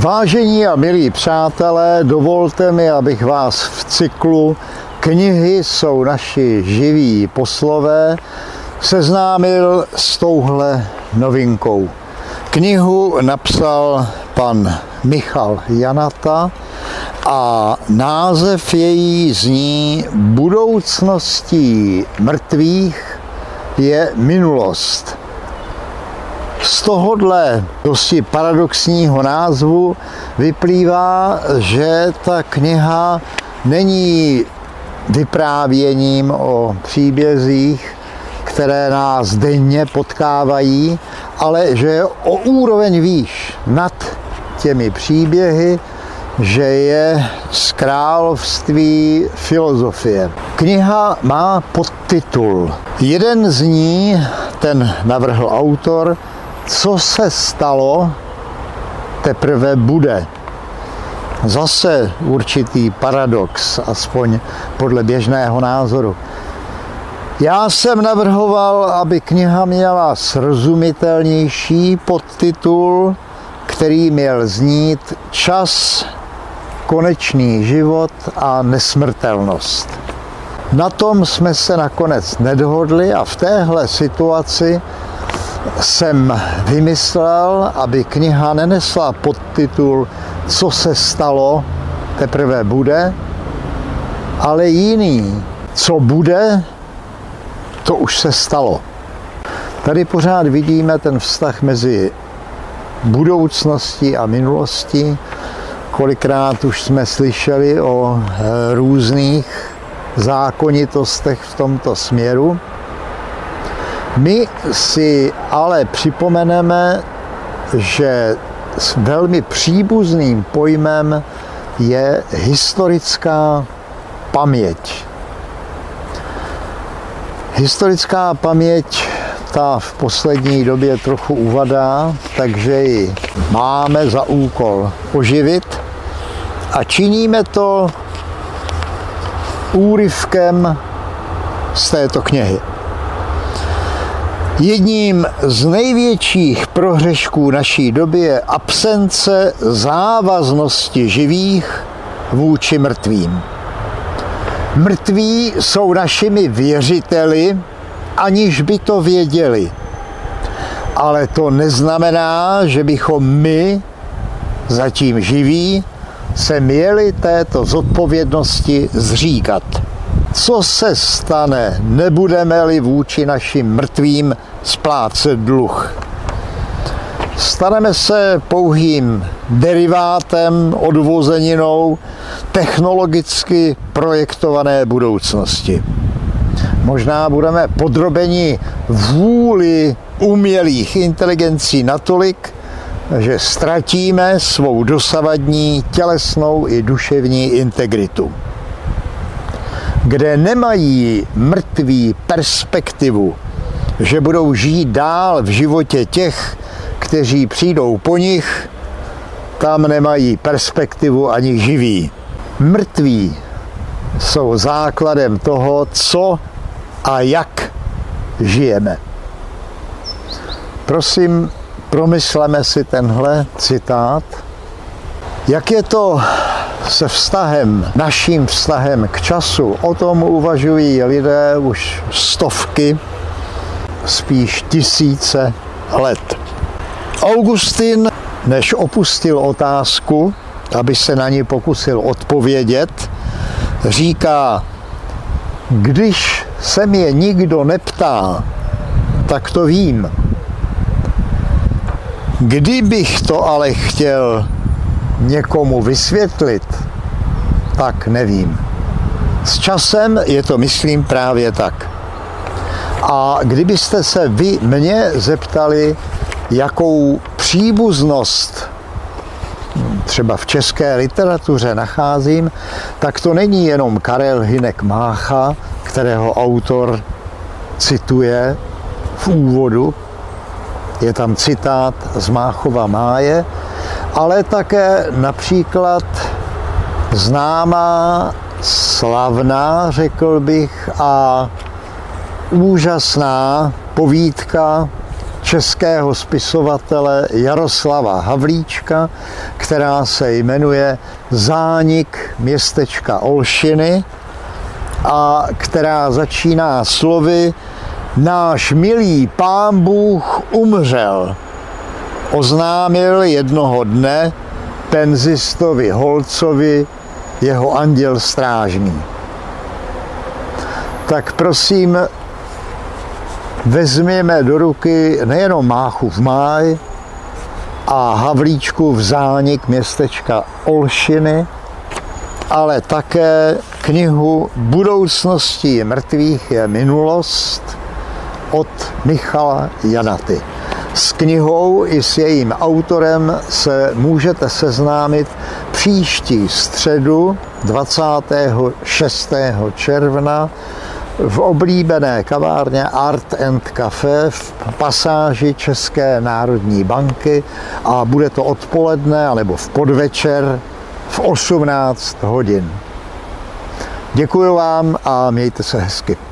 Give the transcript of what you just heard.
Vážení a milí přátelé, dovolte mi, abych vás v cyklu Knihy jsou naši živí poslové seznámil s touhle novinkou. Knihu napsal pan Michal Janata a název její zní Budoucností mrtvých je minulost. Z tohohle dosti paradoxního názvu vyplývá, že ta kniha není vyprávěním o příbězích, které nás denně potkávají, ale že je o úroveň výš nad těmi příběhy, že je z království filozofie. Kniha má podtitul. Jeden z ní, ten navrhl autor, co se stalo, teprve bude. Zase určitý paradox, aspoň podle běžného názoru. Já jsem navrhoval, aby kniha měla srozumitelnější podtitul, který měl znít Čas, konečný život a nesmrtelnost. Na tom jsme se nakonec nedohodli a v téhle situaci jsem vymyslel, aby kniha nenesla podtitul Co se stalo, teprve bude, ale jiný, co bude, to už se stalo. Tady pořád vidíme ten vztah mezi budoucností a minulostí. Kolikrát už jsme slyšeli o eh, různých zákonitostech v tomto směru. My si ale připomeneme, že s velmi příbuzným pojmem je historická paměť. Historická paměť ta v poslední době trochu uvadá, takže ji máme za úkol oživit a činíme to úryvkem z této knihy. Jedním z největších prohřešků naší doby je absence závaznosti živých vůči mrtvým. Mrtví jsou našimi věřiteli, aniž by to věděli. Ale to neznamená, že bychom my, zatím živí, se měli této zodpovědnosti zříkat. Co se stane, nebudeme-li vůči našim mrtvým splácet dluh? Staneme se pouhým derivátem, odvozeninou technologicky projektované budoucnosti. Možná budeme podrobeni vůli umělých inteligencí natolik, že ztratíme svou dosavadní tělesnou i duševní integritu. Kde nemají mrtví perspektivu, že budou žít dál v životě těch, kteří přijdou po nich, tam nemají perspektivu ani živí. Mrtví jsou základem toho, co a jak žijeme. Prosím, promysleme si tenhle citát. Jak je to se vztahem, naším vztahem k času? O tom uvažují lidé už stovky, spíš tisíce let. Augustin, než opustil otázku, aby se na ní pokusil odpovědět, říká, když se mě nikdo neptá, tak to vím. Kdybych to ale chtěl někomu vysvětlit, tak nevím. S časem je to, myslím, právě tak. A kdybyste se vy mě zeptali, jakou příbuznost třeba v české literatuře nacházím, tak to není jenom Karel Hinek Mácha, kterého autor cituje v úvodu. Je tam citát z Máchova máje, ale také například známá, slavná, řekl bych, a úžasná povídka českého spisovatele Jaroslava Havlíčka, která se jmenuje Zánik městečka Olšiny a která začíná slovy Náš milý pán Bůh umřel. Oznámil jednoho dne penzistovi Holcovi jeho anděl strážný. Tak prosím, vezměme do ruky nejenom Máchu v máj a Havlíčku v zánik městečka Olšiny, ale také knihu Budoucností mrtvých je minulost od Michala Janaty. S knihou i s jejím autorem se můžete seznámit příští středu 26. června v oblíbené kavárně Art and Café v pasáži České národní banky a bude to odpoledne alebo v podvečer v 18 hodin. Děkuji vám a mějte se hezky.